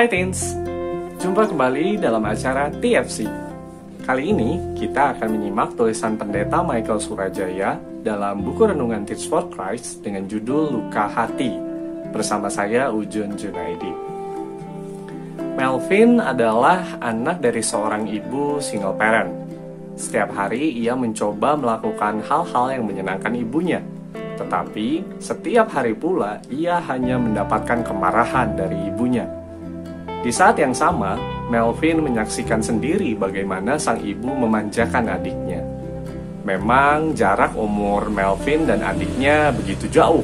Hai Teens, jumpa kembali dalam acara TFC. Kali ini kita akan menyimak tulisan pendeta Michael Surajaya dalam buku renungan Teach for Christ dengan judul Luka Hati bersama saya Ujun Junaidi. Melvin adalah anak dari seorang ibu single parent. Setiap hari ia mencoba melakukan hal-hal yang menyenangkan ibunya. Tetapi setiap hari pula ia hanya mendapatkan kemarahan dari ibunya. Di saat yang sama, Melvin menyaksikan sendiri bagaimana sang ibu memanjakan adiknya. Memang jarak umur Melvin dan adiknya begitu jauh.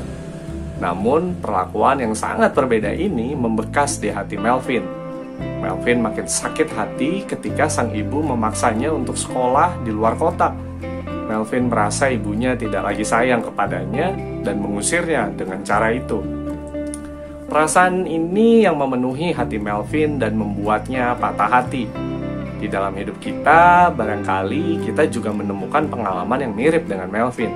Namun, perlakuan yang sangat berbeda ini membekas di hati Melvin. Melvin makin sakit hati ketika sang ibu memaksanya untuk sekolah di luar kota. Melvin merasa ibunya tidak lagi sayang kepadanya dan mengusirnya dengan cara itu. Perasaan ini yang memenuhi hati Melvin dan membuatnya patah hati. Di dalam hidup kita, barangkali kita juga menemukan pengalaman yang mirip dengan Melvin.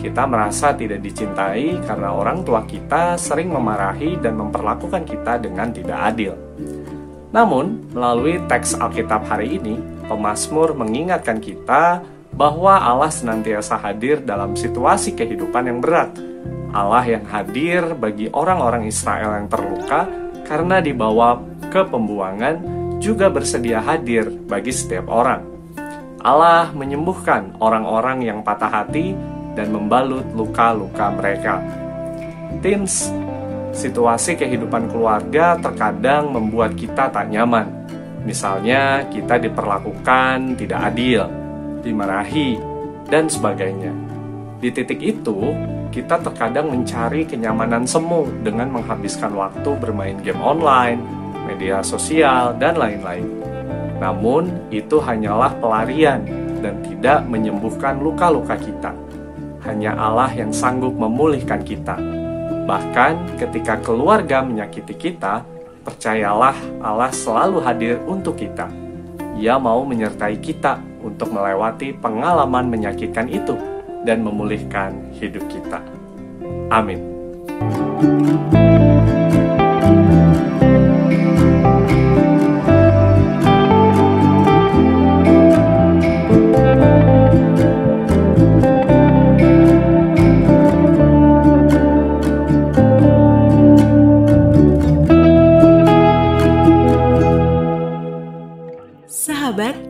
Kita merasa tidak dicintai karena orang tua kita sering memarahi dan memperlakukan kita dengan tidak adil. Namun, melalui teks Alkitab hari ini, pemazmur mengingatkan kita bahwa Allah senantiasa hadir dalam situasi kehidupan yang berat Allah yang hadir bagi orang-orang Israel yang terluka karena dibawa ke pembuangan juga bersedia hadir bagi setiap orang. Allah menyembuhkan orang-orang yang patah hati dan membalut luka-luka mereka. Teens, situasi kehidupan keluarga terkadang membuat kita tak nyaman. Misalnya, kita diperlakukan tidak adil, dimarahi, dan sebagainya. Di titik itu, kita terkadang mencari kenyamanan semu dengan menghabiskan waktu bermain game online, media sosial, dan lain-lain. Namun, itu hanyalah pelarian dan tidak menyembuhkan luka-luka kita. Hanya Allah yang sanggup memulihkan kita. Bahkan ketika keluarga menyakiti kita, percayalah Allah selalu hadir untuk kita. Ia mau menyertai kita untuk melewati pengalaman menyakitkan itu dan memulihkan hidup kita. Amin. Sahabat,